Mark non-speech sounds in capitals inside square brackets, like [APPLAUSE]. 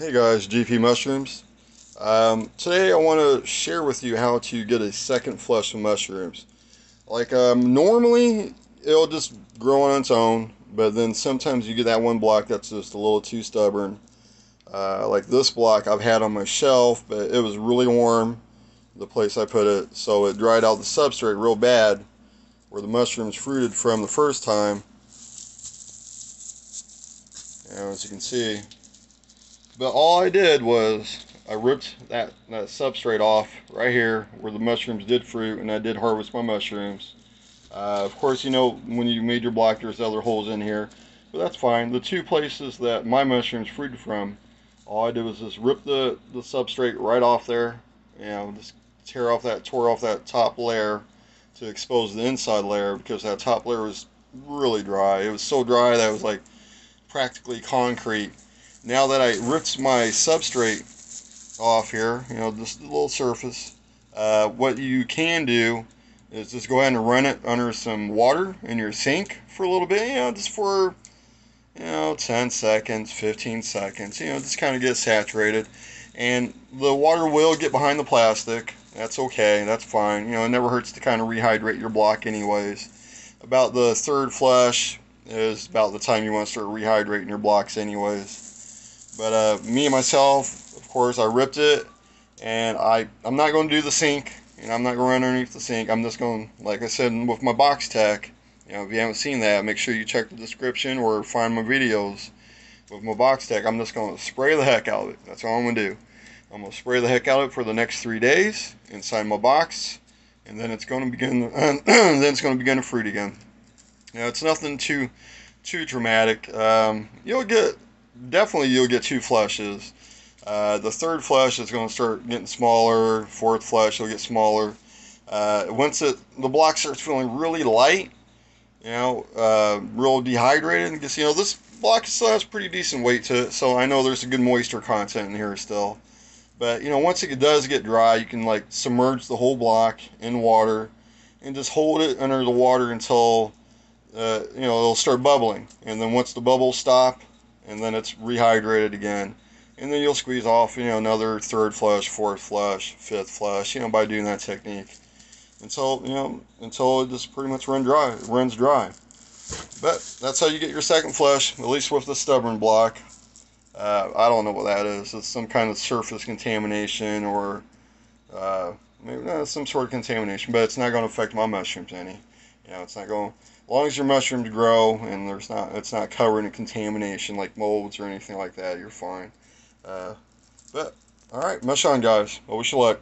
Hey guys, GP Mushrooms. Um, today I want to share with you how to get a second flush of mushrooms. Like um, normally it'll just grow on its own, but then sometimes you get that one block that's just a little too stubborn. Uh, like this block I've had on my shelf, but it was really warm, the place I put it, so it dried out the substrate real bad where the mushrooms fruited from the first time. And as you can see, but all I did was I ripped that, that substrate off right here where the mushrooms did fruit and I did harvest my mushrooms. Uh, of course, you know, when you made your block, there's other holes in here, but that's fine. The two places that my mushrooms fruited from, all I did was just rip the, the substrate right off there, you know, just tear off that, tore off that top layer to expose the inside layer because that top layer was really dry. It was so dry that it was like practically concrete now that I ripped my substrate off here, you know, this little surface, uh, what you can do is just go ahead and run it under some water in your sink for a little bit, you know, just for, you know, 10 seconds, 15 seconds, you know, just kind of get saturated. And the water will get behind the plastic. That's okay, that's fine. You know, it never hurts to kind of rehydrate your block anyways. About the third flush is about the time you want to start rehydrating your blocks anyways. But uh, me and myself, of course, I ripped it, and I I'm not going to do the sink, and I'm not going to run underneath the sink. I'm just going, like I said, with my box tech. You know, if you haven't seen that, make sure you check the description or find my videos with my box tech. I'm just going to spray the heck out of it. That's all I'm going to do. I'm going to spray the heck out of it for the next three days inside my box, and then it's going to begin. [CLEARS THROAT] then it's going to begin to fruit again. Know, it's nothing too too dramatic. Um, you'll get definitely you'll get two flushes. Uh, the third flush is going to start getting smaller. Fourth flush will get smaller. Uh, once it the block starts feeling really light, you know, uh, real dehydrated, because you know this block still has pretty decent weight to it, so I know there's a good moisture content in here still. But you know, once it does get dry, you can like submerge the whole block in water and just hold it under the water until uh, you know it'll start bubbling. And then once the bubbles stop, and then it's rehydrated again. And then you'll squeeze off, you know, another third flush, fourth flush, fifth flush, you know, by doing that technique. Until, you know, until it just pretty much run dry, runs dry. But that's how you get your second flush, at least with the stubborn block. Uh, I don't know what that is. It's some kind of surface contamination or uh, maybe uh, some sort of contamination, but it's not going to affect my mushrooms any. You know, it's not going as long as your mushrooms grow and there's not it's not covered in contamination like molds or anything like that, you're fine. Uh, but all right, mush on, guys. I wish you luck.